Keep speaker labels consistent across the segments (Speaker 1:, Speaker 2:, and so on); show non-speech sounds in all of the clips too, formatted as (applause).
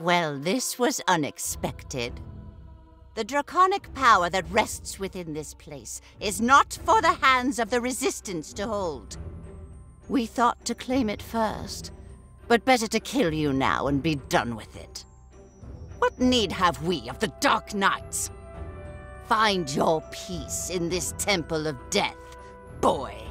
Speaker 1: Well, this was unexpected. The draconic power that rests within this place is not for the hands of the Resistance to hold. We thought to claim it first, but better to kill you now and be done with it. What need have we of the Dark Knights? Find your peace in this Temple of Death, boy.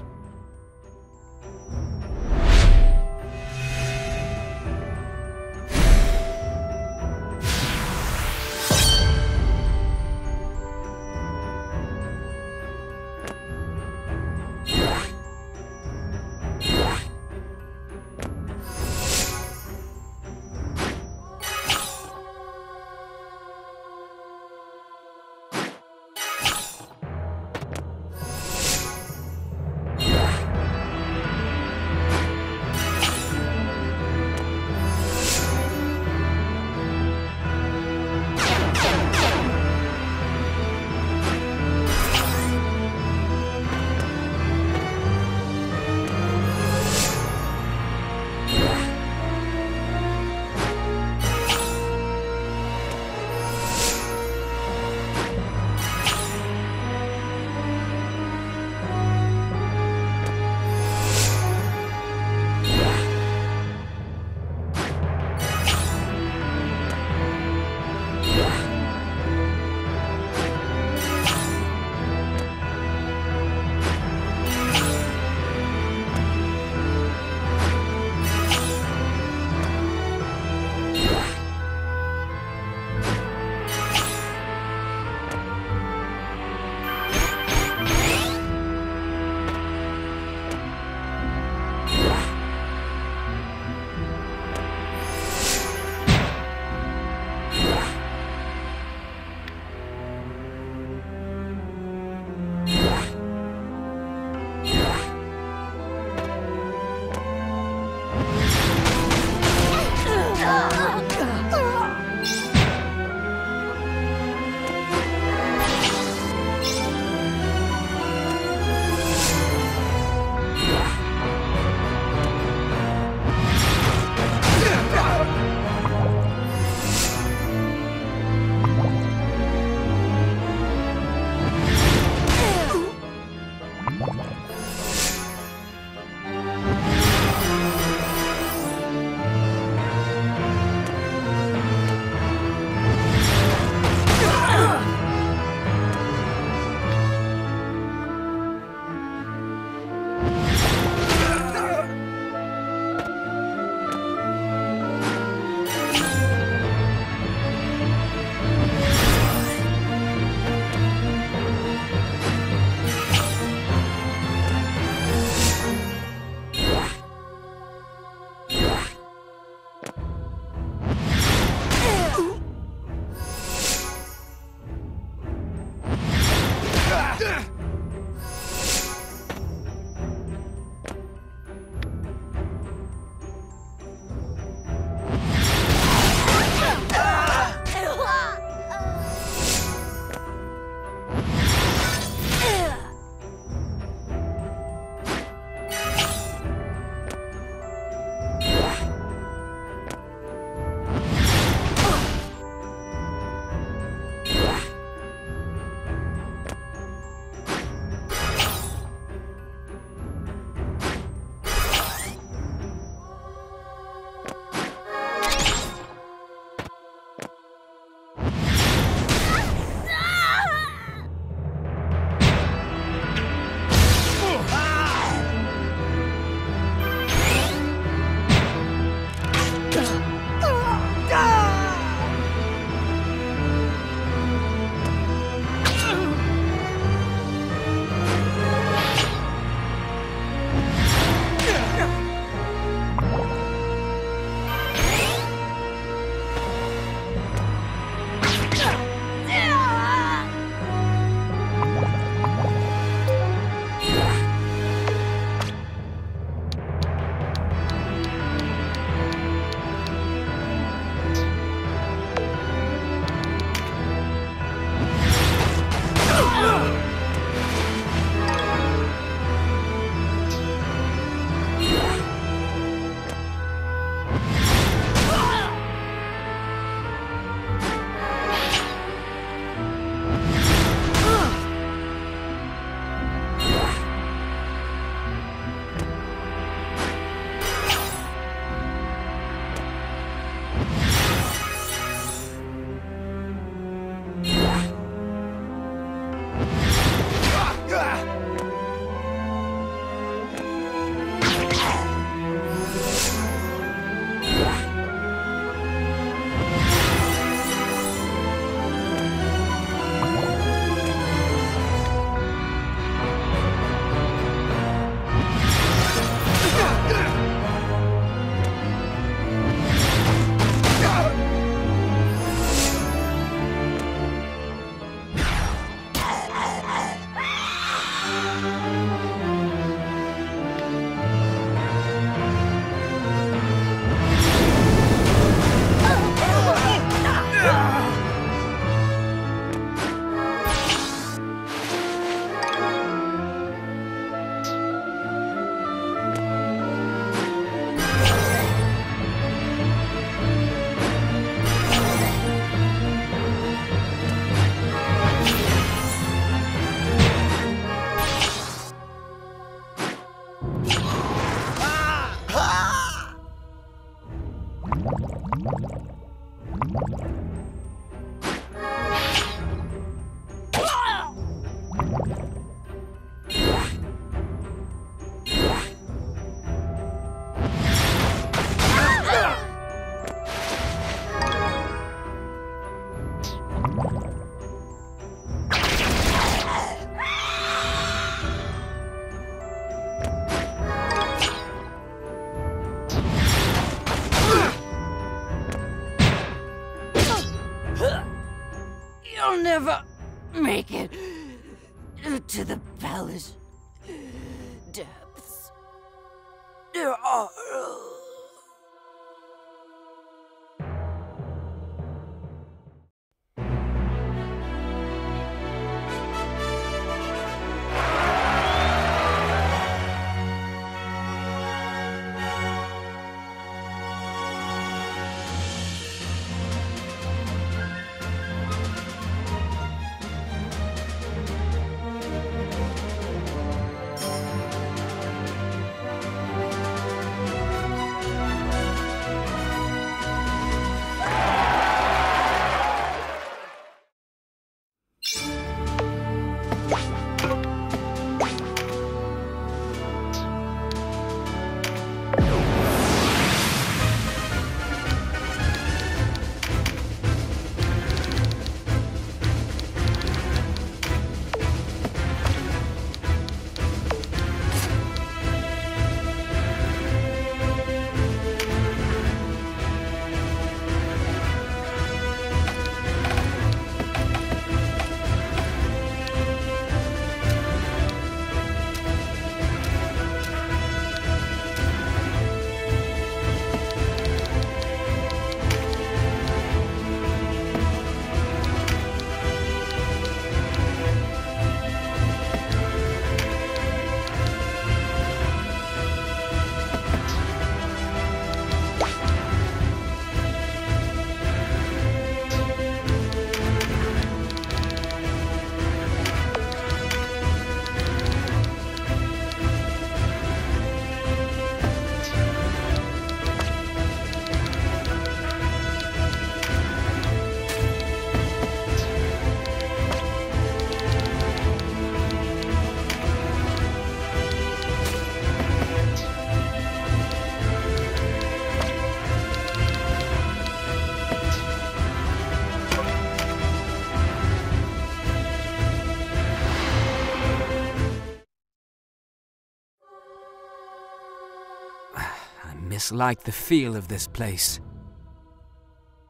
Speaker 2: Mislike the feel of this place.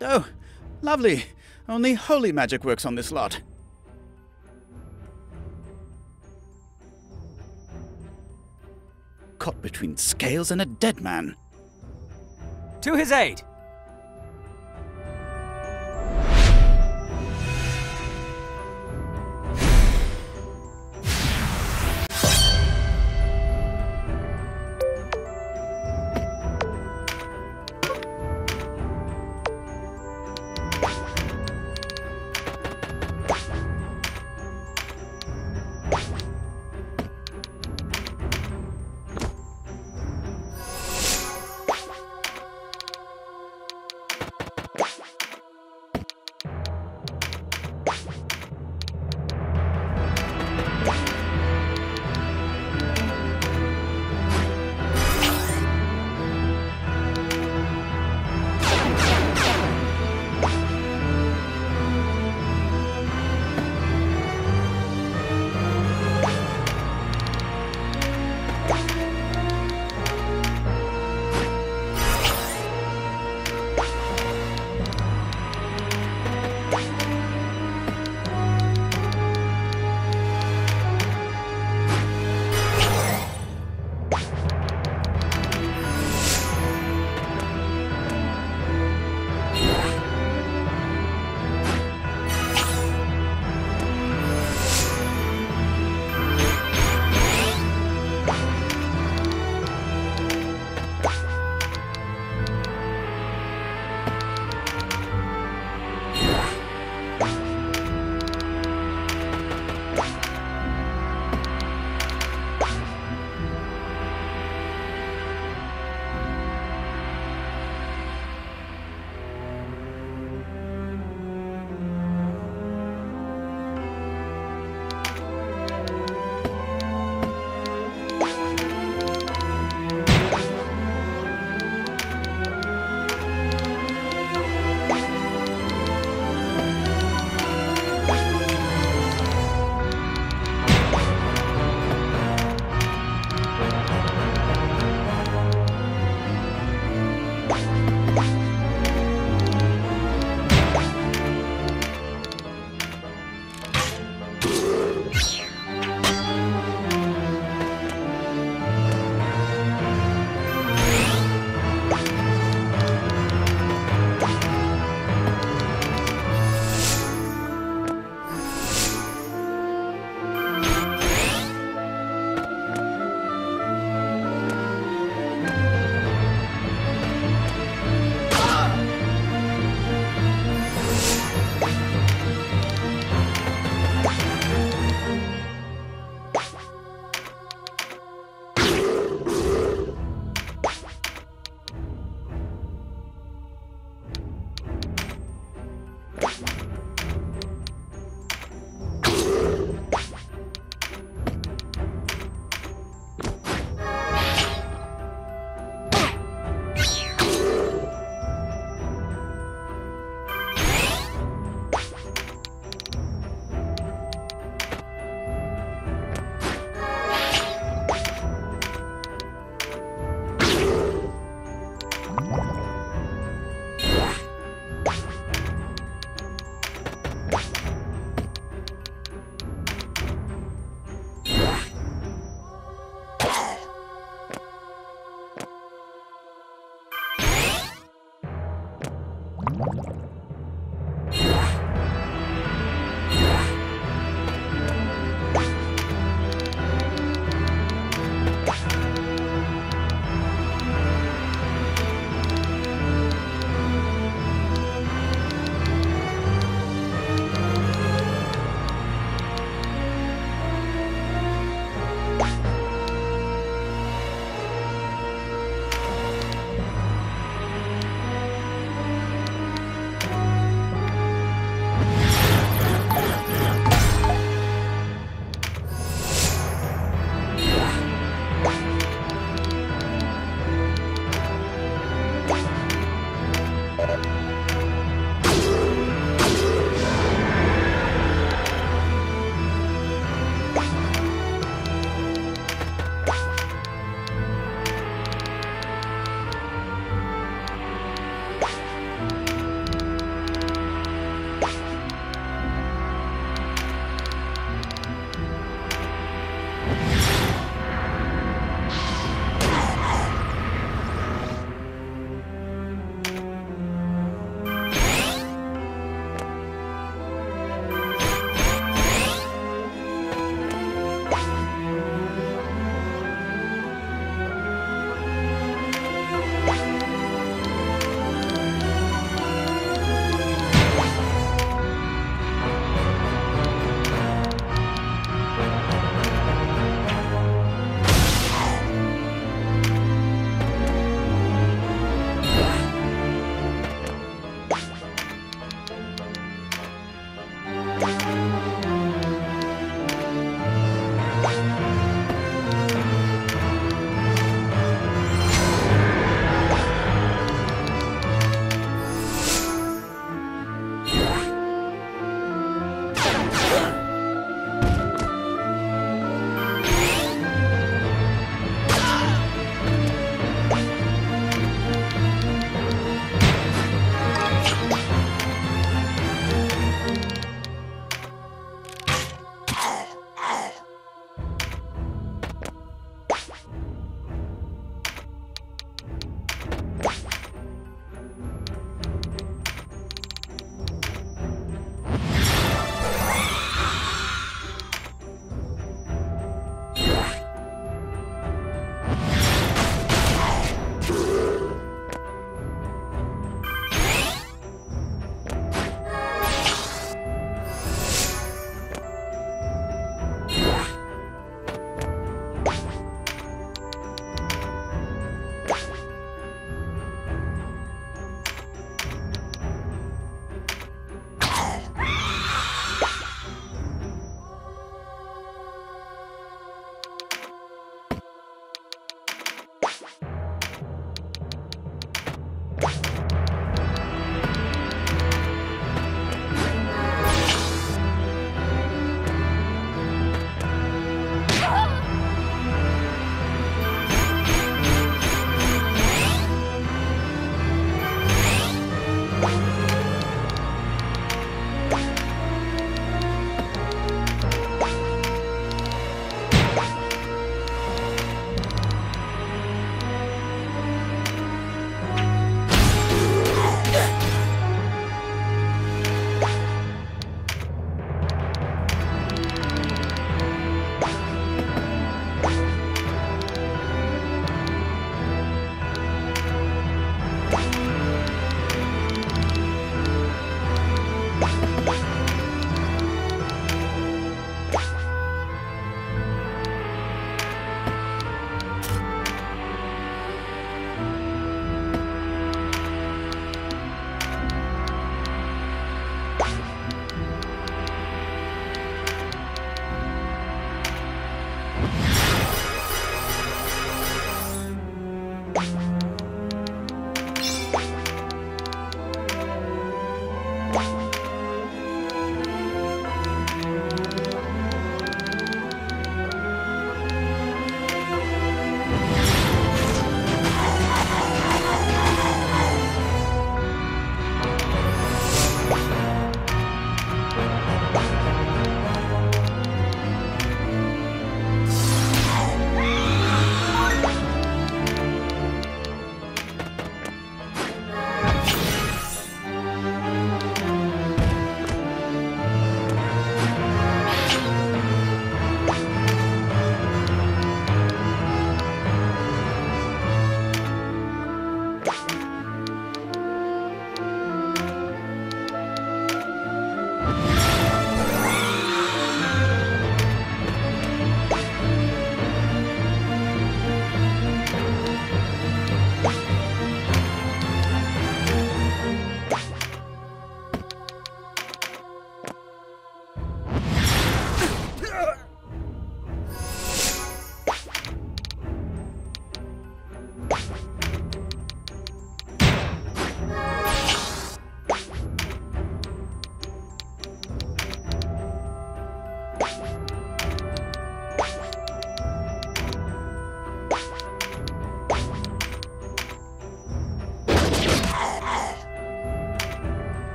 Speaker 3: Oh, lovely. Only holy magic works on this lot. Caught between scales and a dead man.
Speaker 2: To his aid!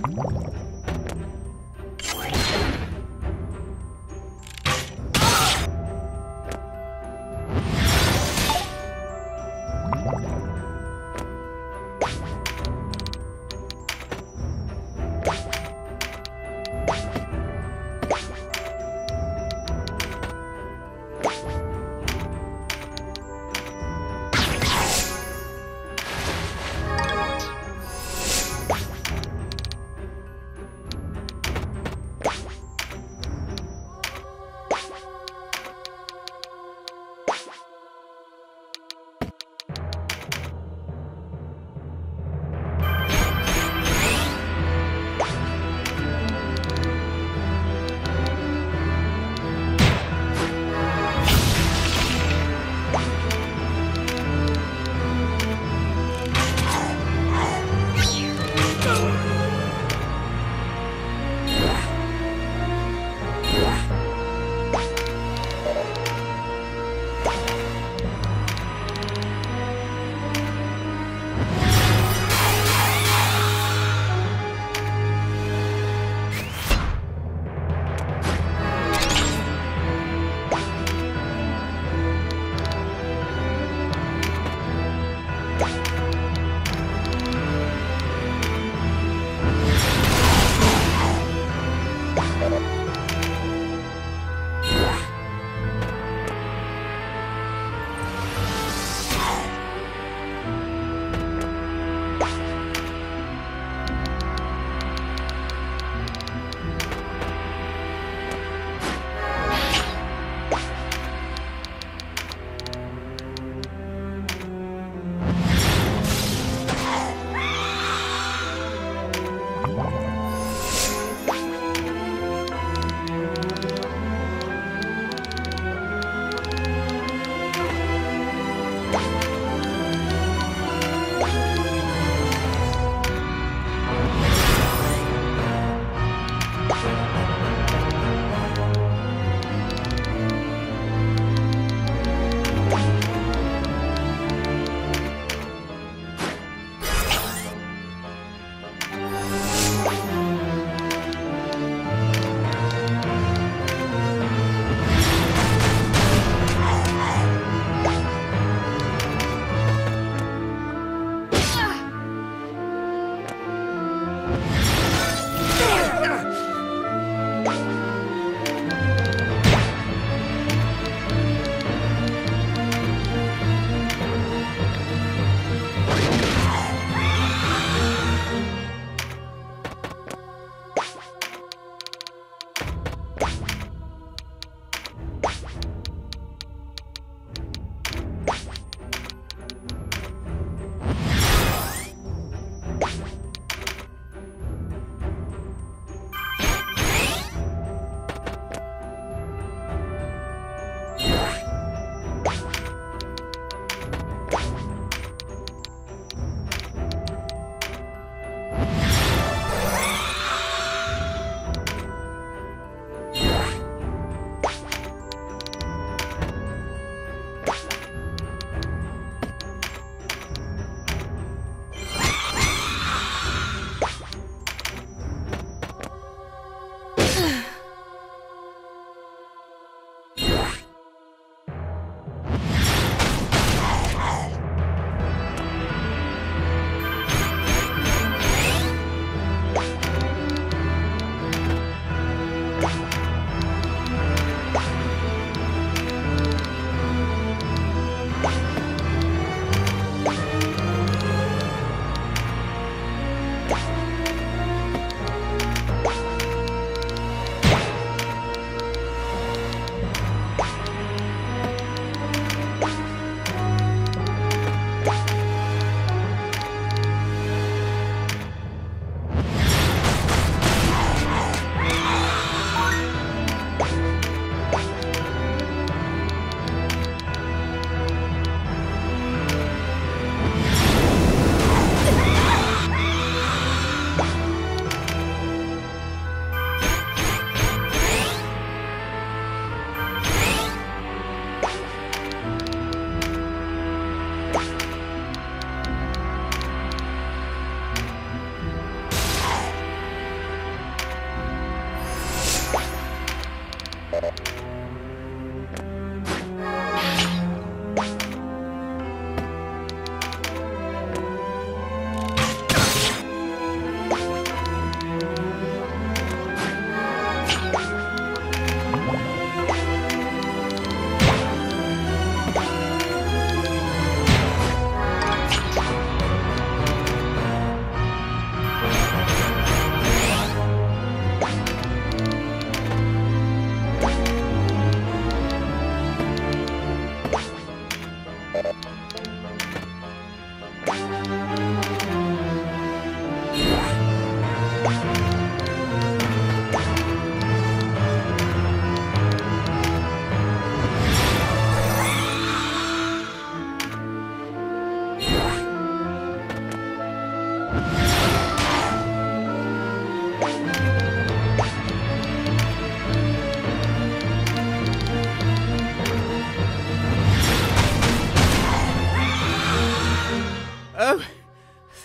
Speaker 3: Ugh!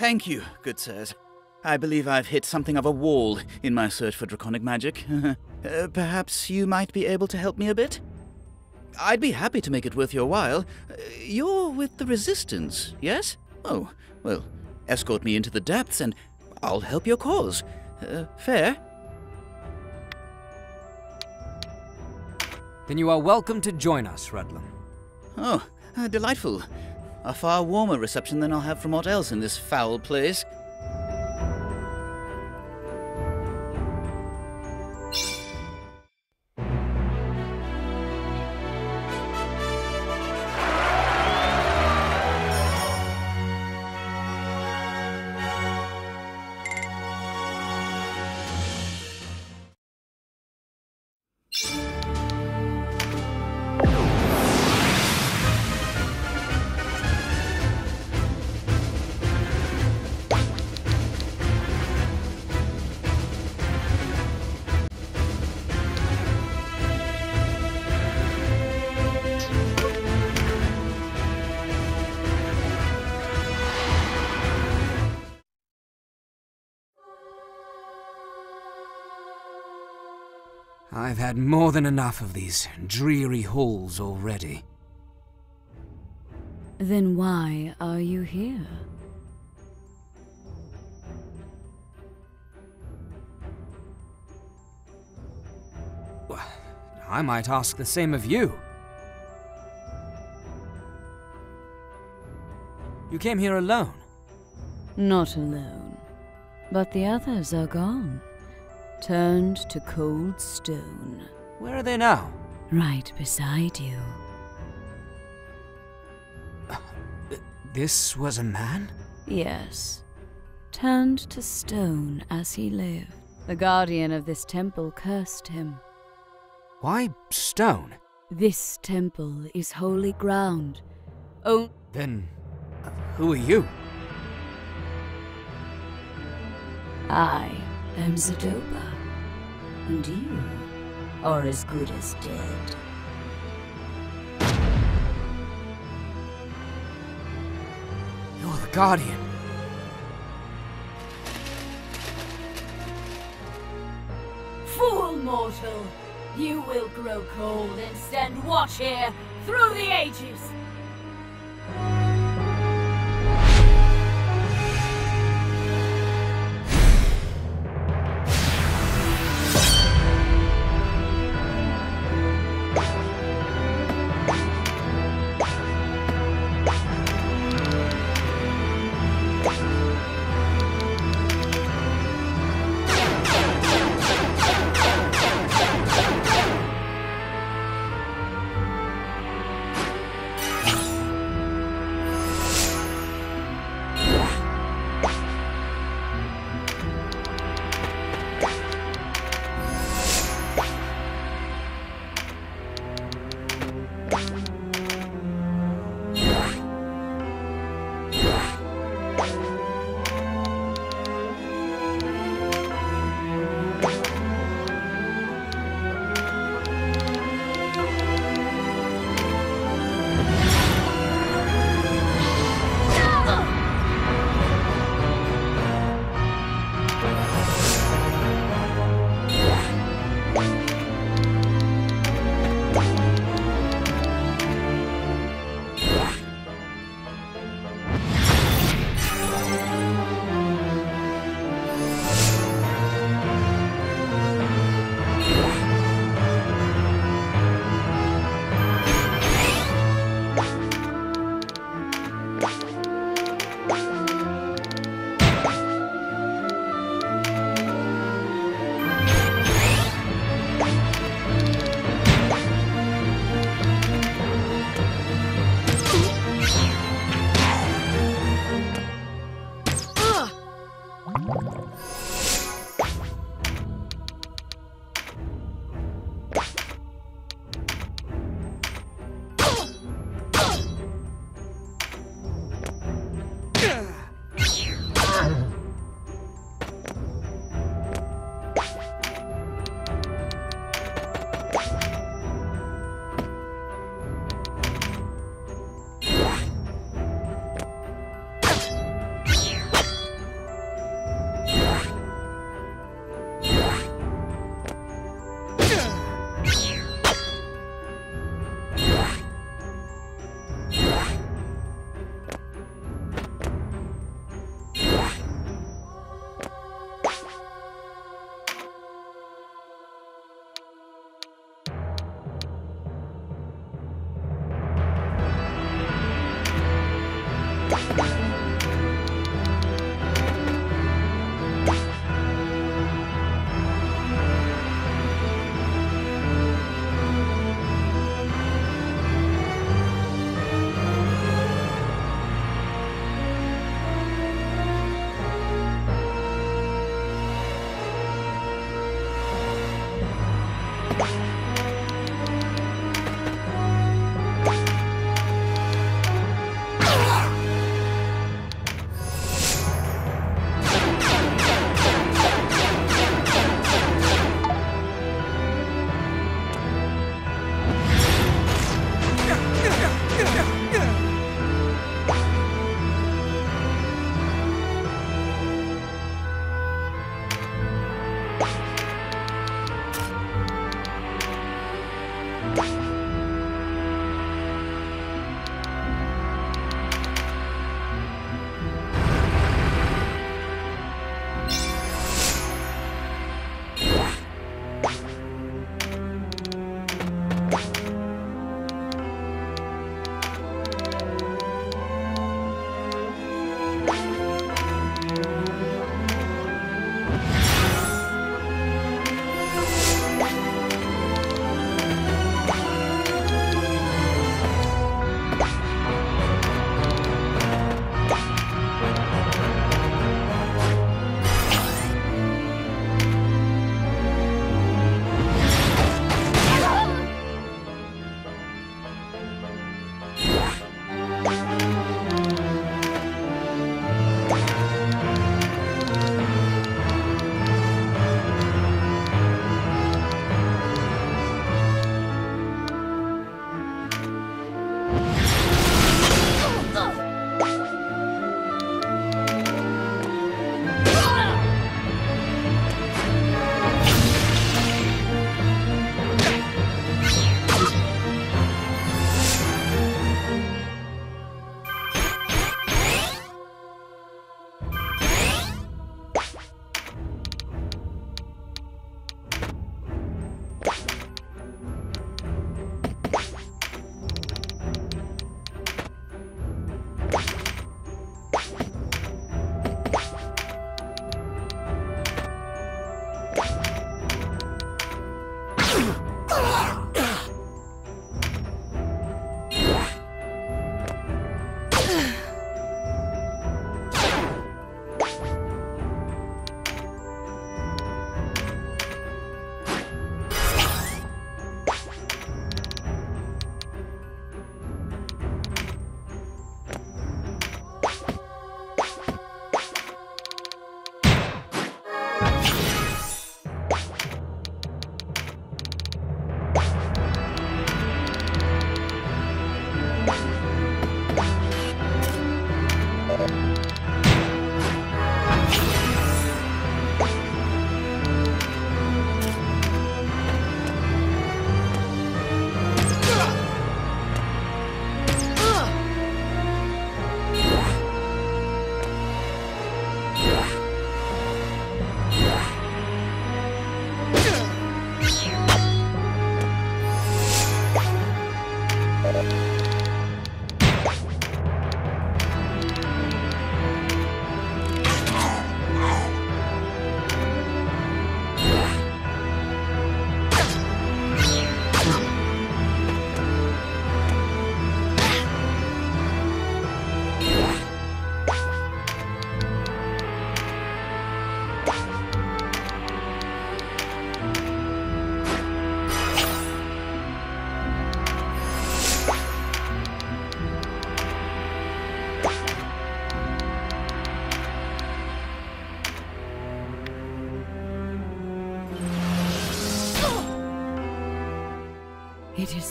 Speaker 3: Thank you, good sirs. I believe I've hit something of a wall in my search for draconic magic. (laughs) Uh, perhaps you might be able to help me a bit? I'd be happy to make it worth your while. Uh, You're with the Resistance, yes? Oh, well, escort me into the depths and I'll help your cause. Uh, fair?
Speaker 2: Then you are welcome to join us, Rudlum.
Speaker 3: Oh, uh, delightful. A far warmer reception than I'll have from aught else in this foul place.
Speaker 2: I've had more than enough of these dreary halls already.
Speaker 4: Then why are you here?
Speaker 2: I might ask the same of you. You came here alone.
Speaker 4: Not alone. But the others are gone. Turned to cold stone.
Speaker 2: Where are they now?
Speaker 4: Right beside you.
Speaker 2: This was a man?
Speaker 4: Yes. Turned to stone as he lived. The guardian of this temple cursed him.
Speaker 2: Why stone?
Speaker 4: This temple is holy ground. Oh,
Speaker 2: Then, uh, who are you?
Speaker 4: I am Zadoba. And you are as good as dead.
Speaker 2: You're the Guardian.
Speaker 4: Fool mortal! You will grow cold and stand watch here through the ages!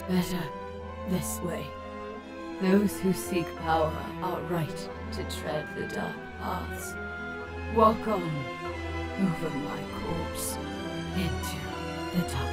Speaker 4: Better this way. Those who seek power are right to tread the dark paths. Walk on over my corpse into the darkness.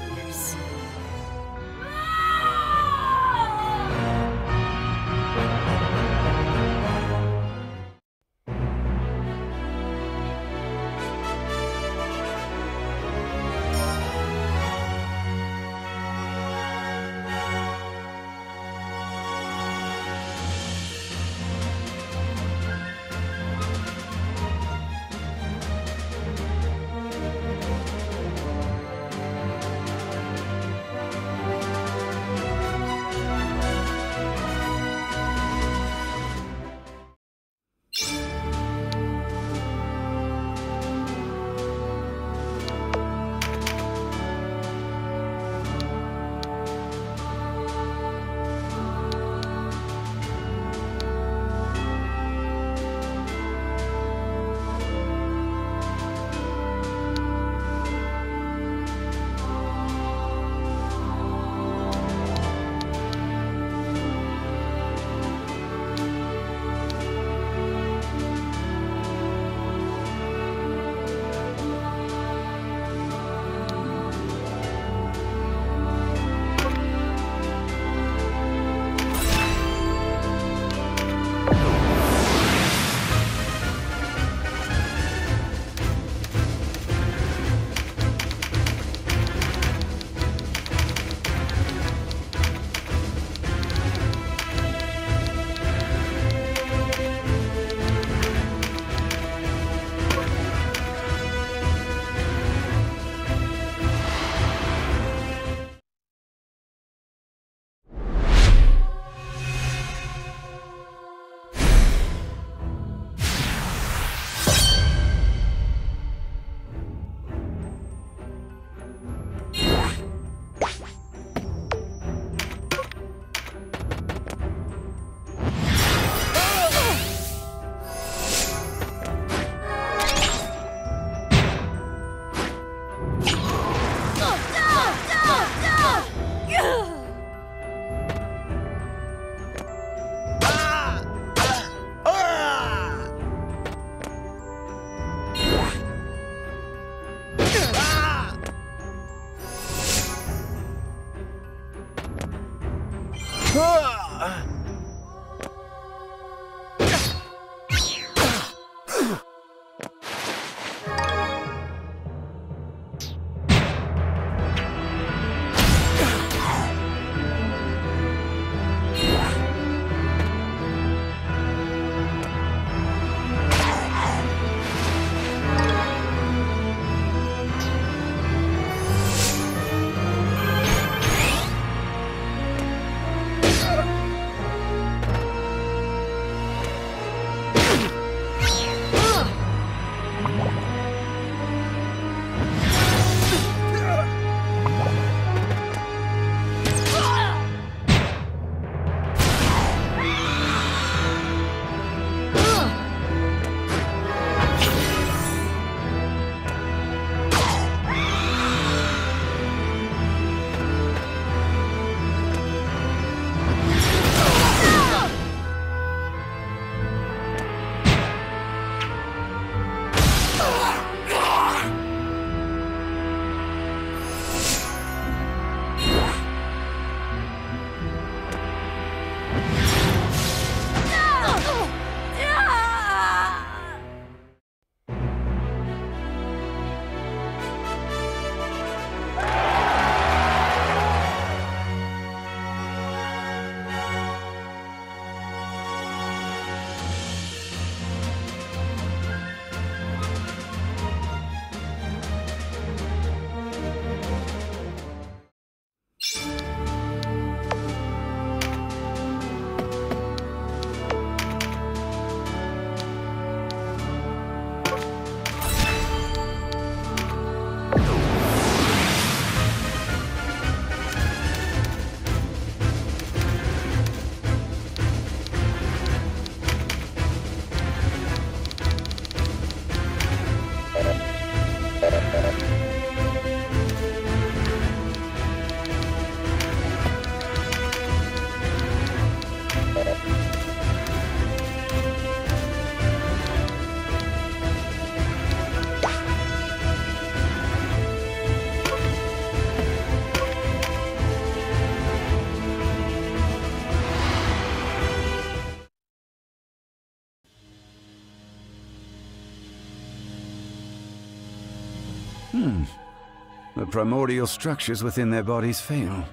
Speaker 5: Primordial structures within their bodies fail.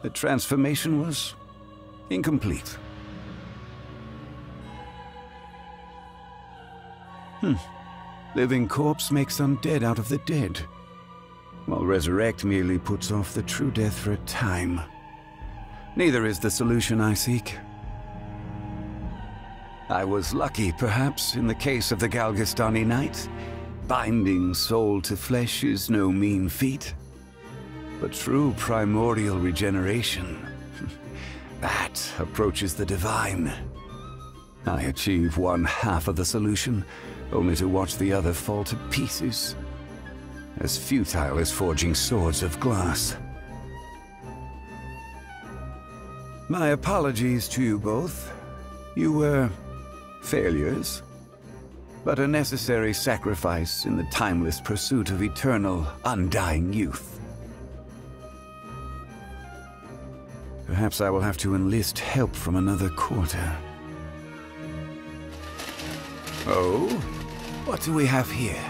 Speaker 5: The transformation was incomplete. Hmm. Living corpse makes undead out of the dead, while resurrect merely puts off the true death for a time. Neither is the solution I seek. I was lucky, perhaps, in the case of the Galgastani Knight. Binding soul to flesh is no mean feat. But true primordial regeneration, (laughs) that approaches the divine. I achieve one half of the solution, only to watch the other fall to pieces. As futile as forging swords of glass. My apologies to you both. You were failures, but a necessary sacrifice in the timeless pursuit of eternal, undying youth. Perhaps I will have to enlist help from another quarter. Oh? What do we have here?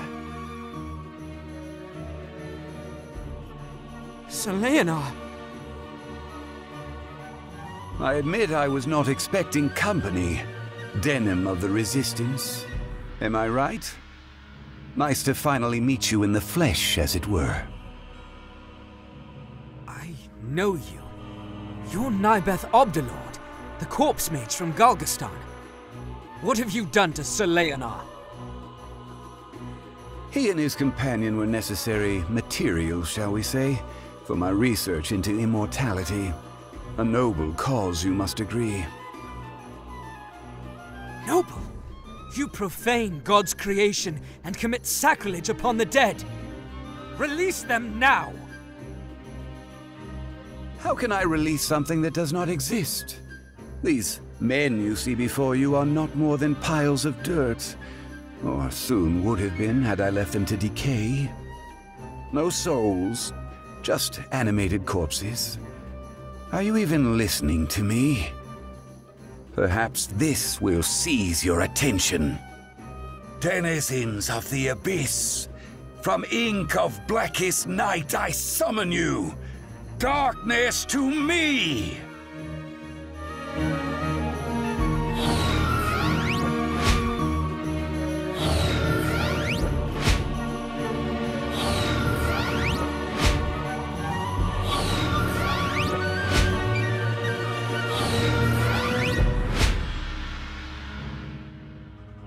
Speaker 2: Sir Leonard!
Speaker 5: I admit I was not expecting company. Denim of the Resistance. Am I right? Nice to finally meet you in the flesh, as it were.
Speaker 2: I know you. You're Nybeth Obdilord, the corpse mage from Galgastan. What have you done to Sir Leonard?
Speaker 5: He and his companion were necessary materials, shall we say, for my research into immortality. A noble cause, you must agree.
Speaker 2: Noble! You profane God's creation and commit sacrilege upon the dead! Release them now!
Speaker 5: How can I release something that does not exist? These men you see before you are not more than piles of dirt. Or soon would have been had I left them to decay. No souls, just animated corpses. Are you even listening to me? Perhaps this will seize your attention. Denizens of the Abyss, from ink of blackest night I summon you! Darkness to me!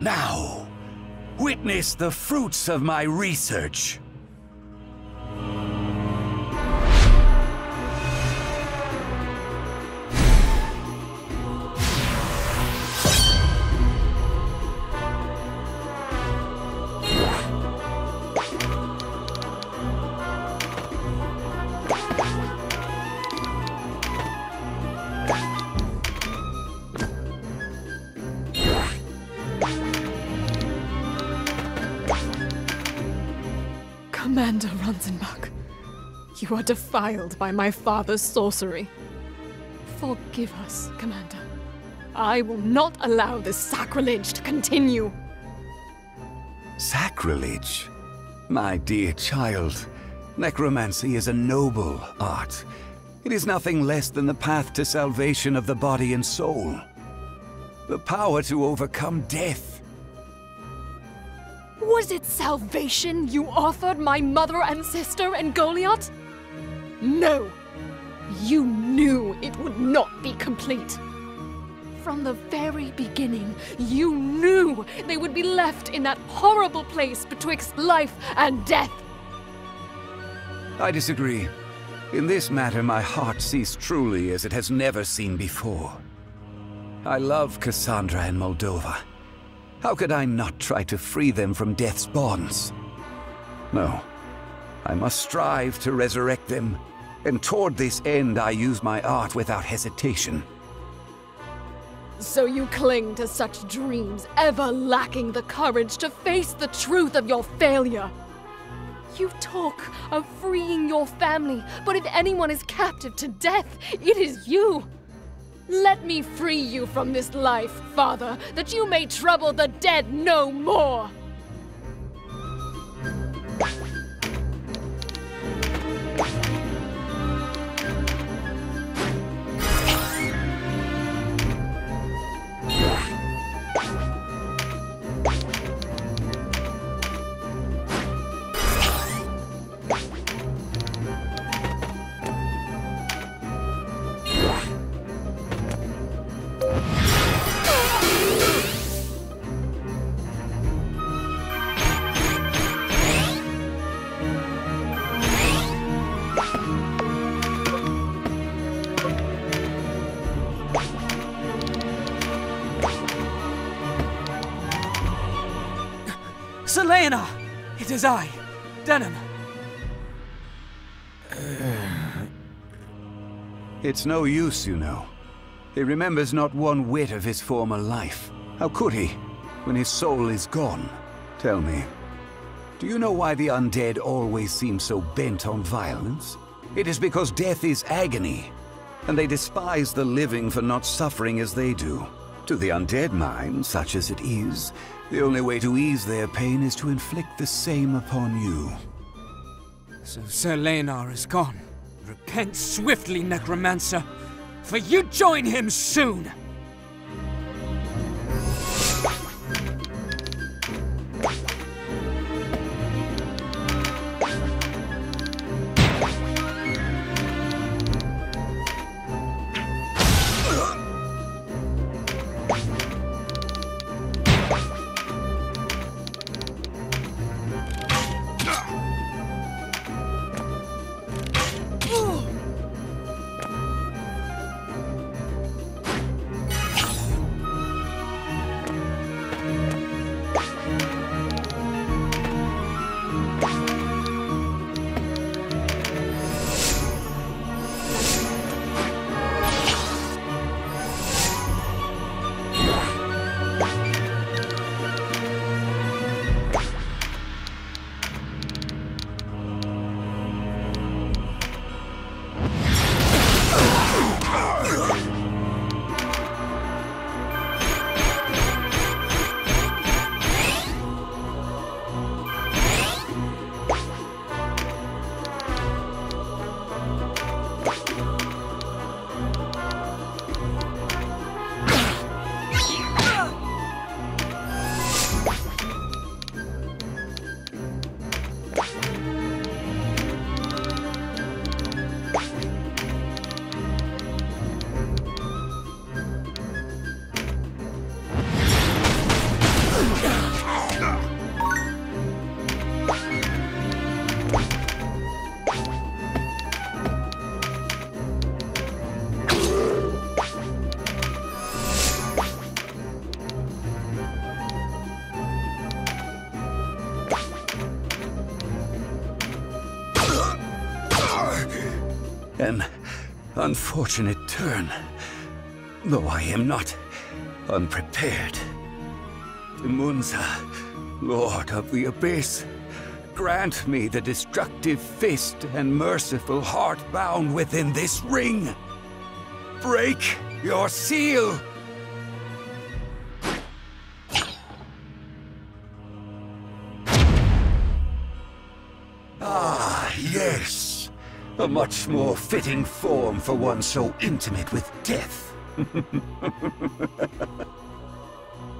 Speaker 5: Now, witness the fruits of my research.
Speaker 6: You are defiled by my father's sorcery. Forgive us, Commander. I will not allow this sacrilege to continue.
Speaker 5: Sacrilege? My dear child, necromancy is a noble art. It is nothing less than the path to salvation of the body and soul. The power to overcome death.
Speaker 6: Was it salvation you offered my mother and sister and Goliath? No. You knew it would not be complete. From the very beginning, you knew they would be left in that horrible place betwixt life and death.
Speaker 5: I disagree. In this matter, my heart sees truly as it has never seen before. I love Cassandra and Moldova. How could I not try to free them from death's bonds? No. I must strive to resurrect them, and toward this end I use my art without hesitation.
Speaker 6: So you cling to such dreams, ever lacking the courage to face the truth of your failure. You talk of freeing your family, but if anyone is captive to death, it is you. Let me free you from this life, Father, that you may trouble the dead no more.
Speaker 5: It's no use, you know. He remembers not one whit of his former life. How could he, when his soul is gone? Tell me, do you know why the undead always seem so bent on violence? It is because death is agony, and they despise the living for not suffering as they do. To the undead mind, such as it is, the only way to ease their pain is to inflict the same upon you.
Speaker 2: So Sir Leonard is gone. Repent swiftly, Necromancer, for you join him soon!
Speaker 5: Unfortunate turn, though I am not unprepared. Munza, Lord of the Abyss, grant me the destructive fist and merciful heart bound within this ring. Break your seal! A much more fitting form for one so intimate with death. (laughs)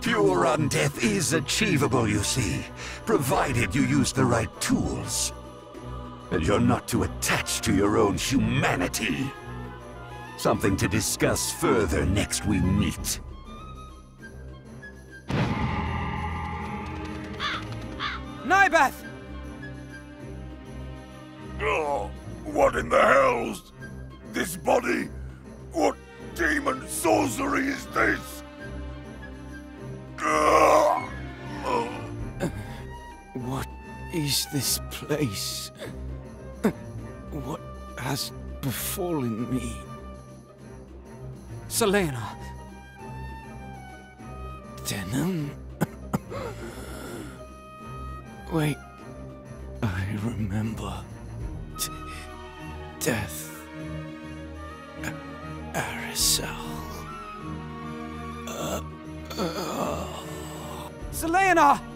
Speaker 5: Pure undeath is achievable, you see, provided you use the right tools. And you're not too attached to your own humanity. Something to discuss further next we meet.
Speaker 2: Nybeth!
Speaker 7: Oh, what in the hells? This body? What demon sorcery is this? (coughs)
Speaker 8: What is this place? (coughs) What has befallen me?
Speaker 2: Selena.
Speaker 8: Denim? (coughs) Wait, I remember. Death. Arisel. Uh, uh.
Speaker 2: Sir Leonard!